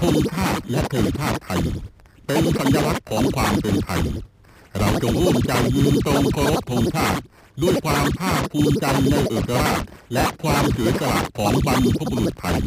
ธงชาติและธงชาติไทย เป็นสัญลักษณ์ของความเป็นไทย เราจงร่วมใจยืนตรงเคารพธงชาติด้วยความภาคภูมิใจในเอกราชและความเสียฉละของบรรพบุรุษไทย